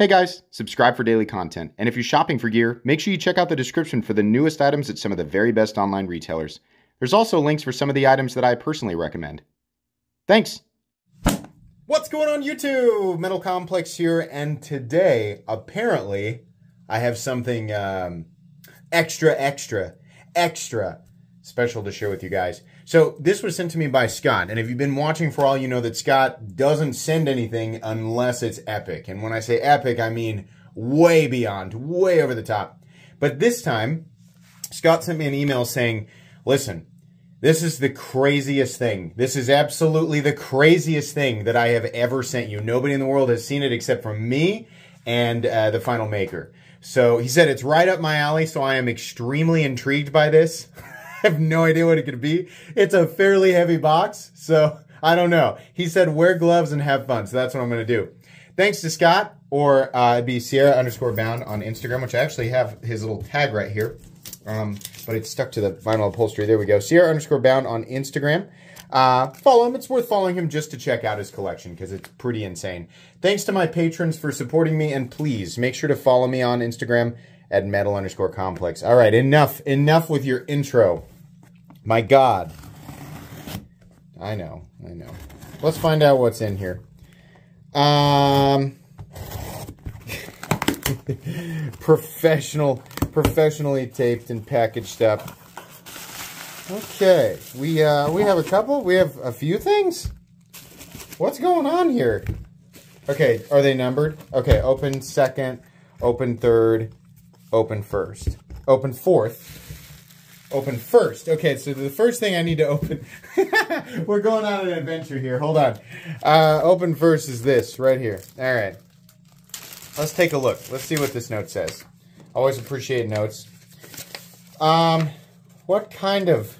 Hey guys, subscribe for daily content. And if you're shopping for gear, make sure you check out the description for the newest items at some of the very best online retailers. There's also links for some of the items that I personally recommend. Thanks! What's going on YouTube? Metal Complex here, and today, apparently, I have something um, extra, extra, extra special to share with you guys. So this was sent to me by Scott, and if you've been watching for all, you know that Scott doesn't send anything unless it's epic. And when I say epic, I mean way beyond, way over the top. But this time, Scott sent me an email saying, listen, this is the craziest thing. This is absolutely the craziest thing that I have ever sent you. Nobody in the world has seen it except for me and uh, the final maker. So he said it's right up my alley, so I am extremely intrigued by this. I have no idea what it could be. It's a fairly heavy box, so I don't know. He said wear gloves and have fun, so that's what I'm going to do. Thanks to Scott, or uh, it'd be Sierra underscore bound on Instagram, which I actually have his little tag right here. Um, but it's stuck to the vinyl upholstery. There we go. Sierra underscore bound on Instagram. Uh, follow him. It's worth following him just to check out his collection because it's pretty insane. Thanks to my patrons for supporting me, and please make sure to follow me on Instagram at metal underscore complex. All right, enough, enough with your intro. My God. I know, I know. Let's find out what's in here. Um, professional, professionally taped and packaged up. Okay, we uh, we have a couple. We have a few things. What's going on here? Okay, are they numbered? Okay, open second, open third, open first, open fourth, open first. Okay, so the first thing I need to open, we're going on an adventure here. Hold on. Uh, open first is this right here. All right. Let's take a look. Let's see what this note says. Always appreciate notes. Um, what kind of,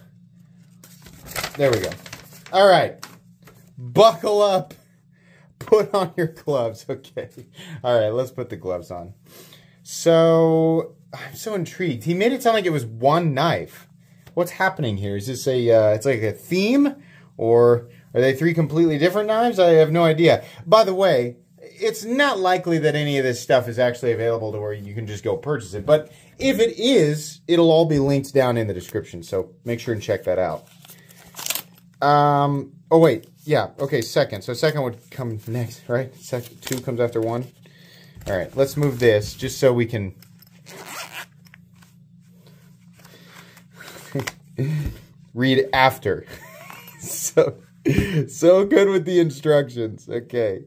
there we go. All right. Buckle up. Put on your gloves. Okay. All right, let's put the gloves on. So I'm so intrigued. He made it sound like it was one knife. What's happening here? Is this a, uh, it's like a theme? Or are they three completely different knives? I have no idea. By the way, it's not likely that any of this stuff is actually available to where you can just go purchase it. But if it is, it'll all be linked down in the description. So make sure and check that out. Um, oh, wait. Yeah. Okay. Second. So second would come next, right? Second, two comes after one. All right, let's move this just so we can... read after. so, so good with the instructions. Okay.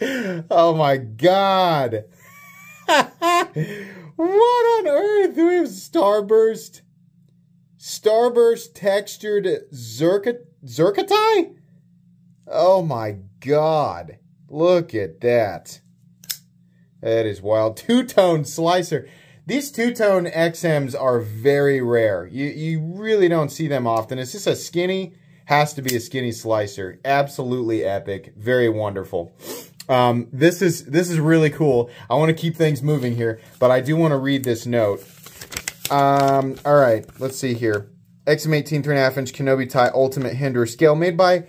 oh my God. what on earth? Do we have Starburst? Starburst textured Zerkatai? Oh my God. Look at that. That is wild. Two-tone slicer. These two-tone XMs are very rare. You, you really don't see them often. It's just a skinny, has to be a skinny slicer. Absolutely epic. Very wonderful. Um, this is this is really cool. I want to keep things moving here, but I do want to read this note. Um, all right, let's see here. XM 18 3.5 inch Kenobi tie Ultimate Hinder scale made by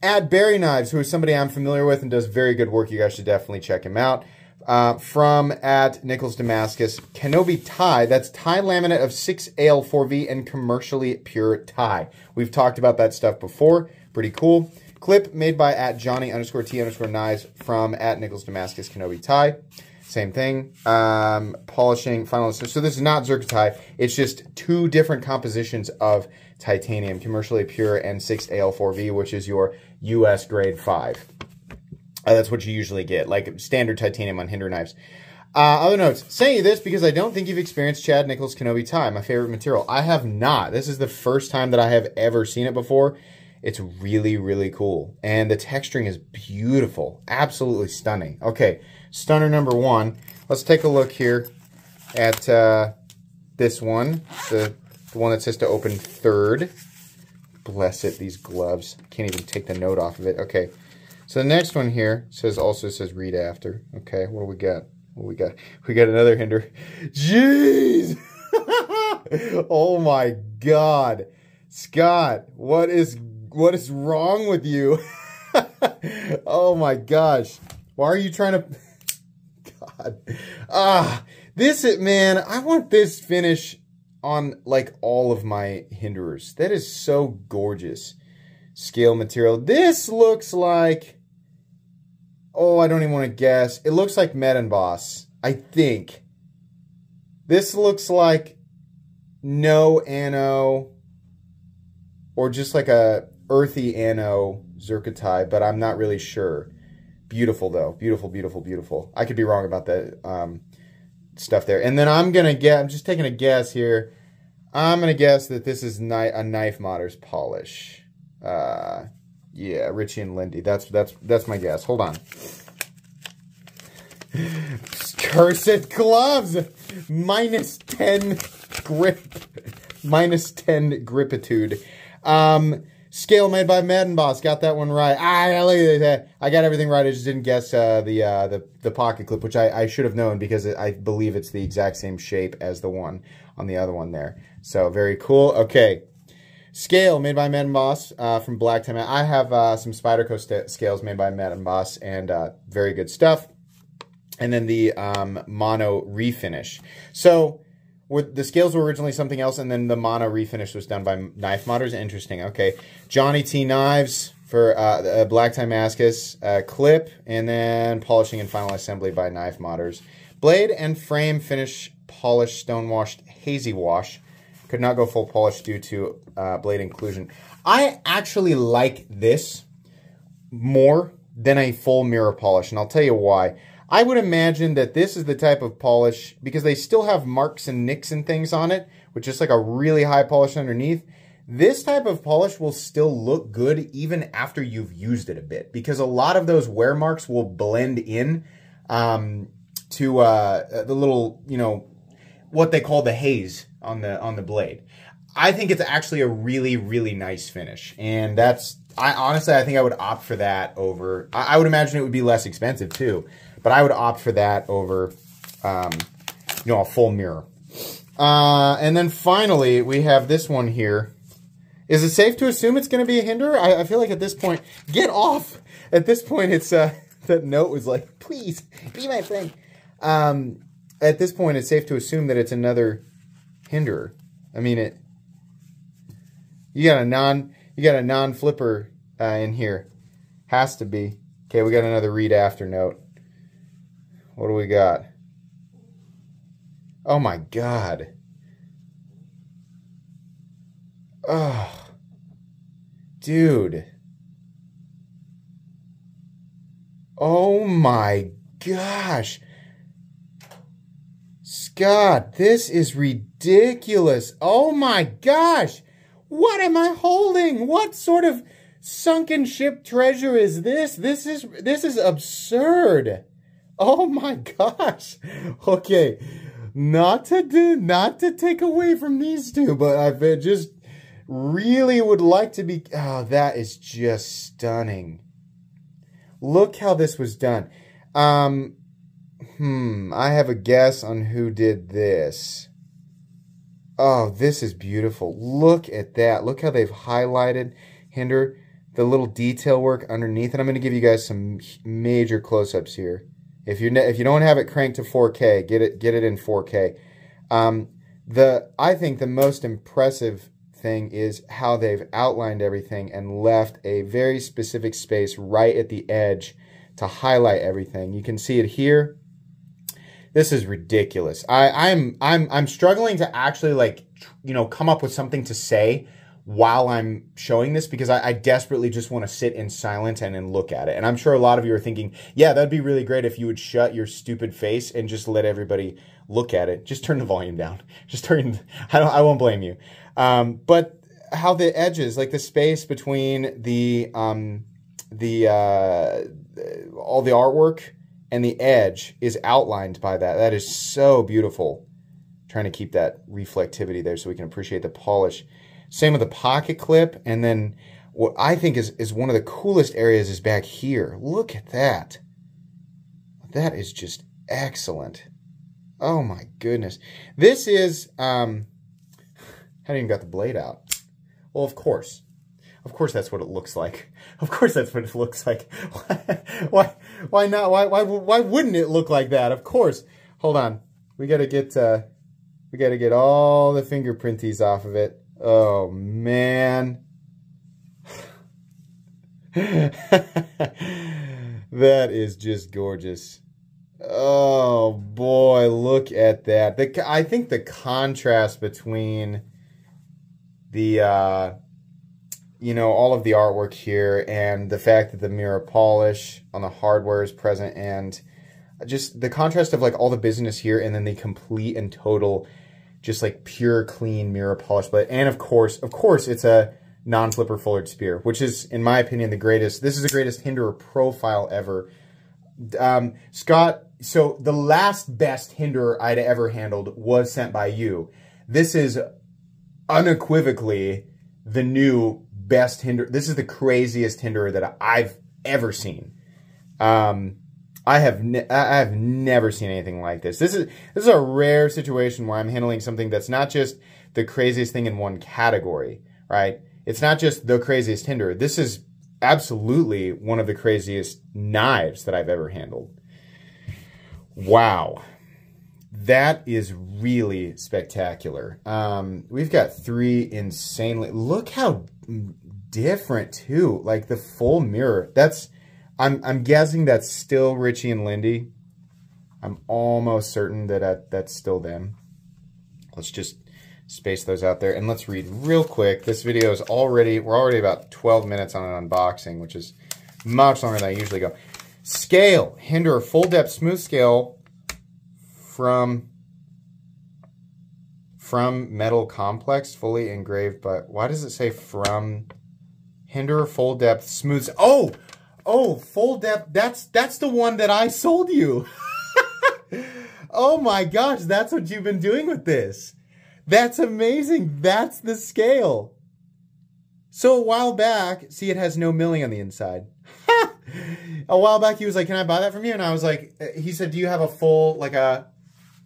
Ad Barry Knives, who is somebody I'm familiar with and does very good work. You guys should definitely check him out. Uh, from at Nichols Damascus, Kenobi tie. That's tie laminate of 6AL4V and commercially pure tie. We've talked about that stuff before. Pretty cool. Clip made by at Johnny underscore T underscore Knives from at Nichols Damascus Kenobi tie. Same thing. Um, polishing, final. So this is not Zerkatai. It's just two different compositions of titanium, commercially pure and 6AL4V, which is your US grade 5. Uh, that's what you usually get, like standard titanium on hinder knives. Uh, other notes. Saying this because I don't think you've experienced Chad Nichols Kenobi tie, my favorite material. I have not. This is the first time that I have ever seen it before. It's really, really cool. And the texturing is beautiful. Absolutely stunning. Okay, stunner number one. Let's take a look here at uh, this one. The, the one that says to open third. Bless it, these gloves. Can't even take the note off of it. Okay, so the next one here says also says read after. Okay, what do we got? What we got? We got another hinder. Jeez! oh my God. Scott, what is what is wrong with you? oh my gosh. Why are you trying to... God. Ah, this, it man, I want this finish on, like, all of my hinderers. That is so gorgeous. Scale material. This looks like... Oh, I don't even want to guess. It looks like Metal Boss, I think. This looks like no Anno or just like a earthy Anno Zerkatai, but I'm not really sure. Beautiful though. Beautiful, beautiful, beautiful. I could be wrong about that um, stuff there. And then I'm going to get, I'm just taking a guess here. I'm going to guess that this is a Knife Modders polish. Uh, yeah, Richie and Lindy. That's that's that's my guess. Hold on. Cursed gloves. Minus 10 grip. Minus 10 gripitude. Um, scale made by Madden Boss. Got that one right. I, I got everything right. I just didn't guess uh, the, uh, the the pocket clip, which I, I should have known because I believe it's the exact same shape as the one on the other one there. So very cool. Okay. Scale made by Madden Boss uh, from Black Time. I have uh, some Spyderco scales made by Madden Boss and uh, very good stuff. And then the um, mono refinish. So the scales were originally something else, and then the mono refinish was done by Knife Modders. Interesting. Okay, Johnny T Knives for uh, Black Timascus uh, clip, and then polishing and final assembly by Knife Modders. Blade and frame finish polished stone washed hazy wash. Could not go full polish due to uh, blade inclusion. I actually like this more than a full mirror polish, and I'll tell you why. I would imagine that this is the type of polish, because they still have marks and nicks and things on it, which is like a really high polish underneath. This type of polish will still look good even after you've used it a bit, because a lot of those wear marks will blend in um, to uh, the little, you know, what they call the haze on the on the blade. I think it's actually a really, really nice finish. And that's, I honestly, I think I would opt for that over, I, I would imagine it would be less expensive too. But I would opt for that over, um, you know, a full mirror. Uh, and then finally, we have this one here. Is it safe to assume it's going to be a hinder? I, I, feel like at this point, get off. At this point, it's uh, that note was like, please be my friend. Um, at this point, it's safe to assume that it's another hinderer. I mean, it. You got a non, you got a non-flipper uh, in here. Has to be. Okay, we got another read after note. What do we got? Oh my god. Oh. Dude. Oh my gosh. Scott, this is ridiculous. Oh my gosh. What am I holding? What sort of sunken ship treasure is this? This is this is absurd. Oh my gosh. Okay. Not to do, not to take away from these two, but I just really would like to be, oh, that is just stunning. Look how this was done. Um, hmm, I have a guess on who did this. Oh, this is beautiful. Look at that. Look how they've highlighted Hinder, the little detail work underneath. And I'm going to give you guys some major close-ups here. If you if you don't have it cranked to 4K, get it get it in 4K. Um, the I think the most impressive thing is how they've outlined everything and left a very specific space right at the edge to highlight everything. You can see it here. This is ridiculous. I, I'm I'm I'm struggling to actually like you know come up with something to say while I'm showing this because I, I desperately just want to sit in silence and, and look at it. And I'm sure a lot of you are thinking, yeah, that'd be really great if you would shut your stupid face and just let everybody look at it. Just turn the volume down. Just turn, I, don't, I won't blame you. Um, but how the edges, like the space between the, um, the, uh, all the artwork and the edge is outlined by that. That is so beautiful. trying to keep that reflectivity there so we can appreciate the polish. Same with the pocket clip. And then what I think is, is one of the coolest areas is back here. Look at that. That is just excellent. Oh my goodness. This is, um, I haven't even got the blade out. Well, of course. Of course, that's what it looks like. Of course, that's what it looks like. why, why not? Why, why, why wouldn't it look like that? Of course. Hold on. We gotta get, uh, we gotta get all the fingerprinties off of it. Oh, man. that is just gorgeous. Oh boy, look at that. The, I think the contrast between the uh, you know, all of the artwork here and the fact that the mirror polish on the hardware is present and just the contrast of like all the business here and then the complete and total just like pure clean mirror polish. But and of course of course it's a non-flipper fullered spear which is in my opinion the greatest this is the greatest hinderer profile ever. Um, scott so the last best hinderer i'd ever handled was sent by you. This is unequivocally the new best hinder. This is the craziest hinderer that I've ever seen. Um, I have ne- I have never seen anything like this. This is this is a rare situation where I'm handling something that's not just the craziest thing in one category, right? It's not just the craziest hinder. This is absolutely one of the craziest knives that I've ever handled. Wow. That is really spectacular. Um, we've got three insanely. Look how different too. Like the full mirror. That's. I'm I'm guessing that's still Richie and Lindy. I'm almost certain that I, that's still them. Let's just space those out there and let's read real quick. This video is already we're already about 12 minutes on an unboxing, which is much longer than I usually go. Scale, Hinder, full depth smooth scale from from metal complex fully engraved but why does it say from hinder full depth smooth oh oh full depth that's that's the one that i sold you. Oh my gosh that's what you've been doing with this. That's amazing that's the scale. So a while back see it has no milling on the inside. A while back he was like can i buy that from you? And i was like uh, he said do you have a full like a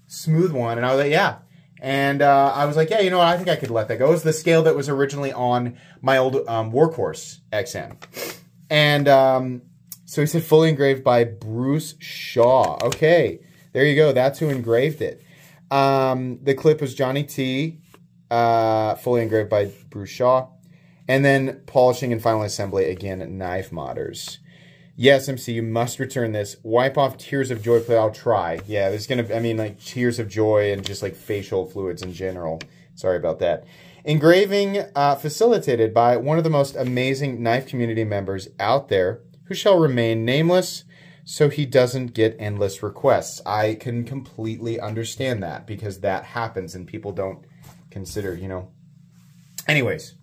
smooth one. And I was like, yeah. And uh, I was like, yeah, you know what? I think I could let that go. It was the scale that was originally on my old um, Workhorse XM. And um, so he said fully engraved by Bruce Shaw. Okay, there you go. That's who engraved it. Um, the clip was Johnny T, uh, fully engraved by Bruce Shaw. And then polishing and final assembly, again, Knife Modders. Yes, MC, you must return this. Wipe off tears of joy, play. I'll try. Yeah, there's gonna, I mean, like tears of joy and just like facial fluids in general. Sorry about that. Engraving uh, facilitated by one of the most amazing knife community members out there who shall remain nameless so he doesn't get endless requests. I can completely understand that because that happens and people don't consider, you know. Anyways,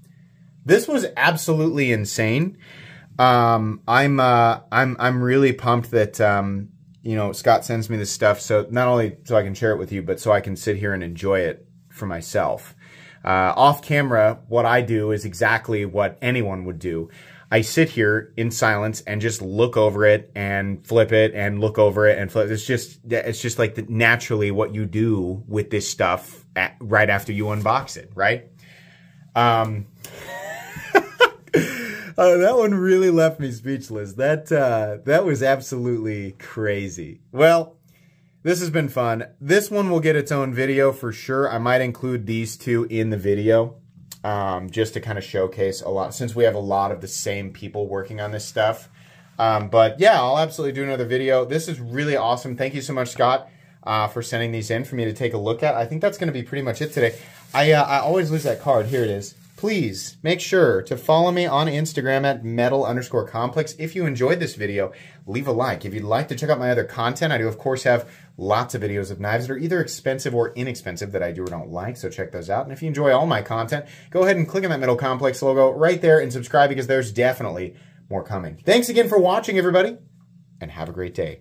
this was absolutely insane. Um, I'm uh, I'm I'm really pumped that um, you know Scott sends me this stuff. So not only so I can share it with you, but so I can sit here and enjoy it for myself. Uh, off camera, what I do is exactly what anyone would do. I sit here in silence and just look over it and flip it and look over it and flip. It's just it's just like the, naturally what you do with this stuff at, right after you unbox it, right? Um, uh, that one really left me speechless. That uh, that was absolutely crazy. Well, this has been fun. This one will get its own video for sure. I might include these two in the video um, just to kind of showcase a lot, since we have a lot of the same people working on this stuff. Um, but yeah, I'll absolutely do another video. This is really awesome. Thank you so much, Scott, uh, for sending these in for me to take a look at. I think that's going to be pretty much it today. I, uh, I always lose that card. Here it is please make sure to follow me on Instagram at metal underscore complex. If you enjoyed this video, leave a like. If you'd like to check out my other content, I do, of course, have lots of videos of knives that are either expensive or inexpensive that I do or don't like, so check those out. And if you enjoy all my content, go ahead and click on that Metal Complex logo right there and subscribe because there's definitely more coming. Thanks again for watching, everybody, and have a great day.